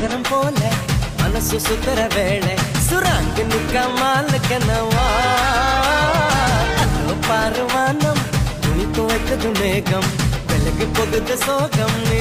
சக்கரம் போல மனசு சுத்தர வேளை சுராங்க நிக்கமாலுக்கனவா பாருவானம் துணி துவைத்தது மேகம் விலகு போகுது சோகம் நீ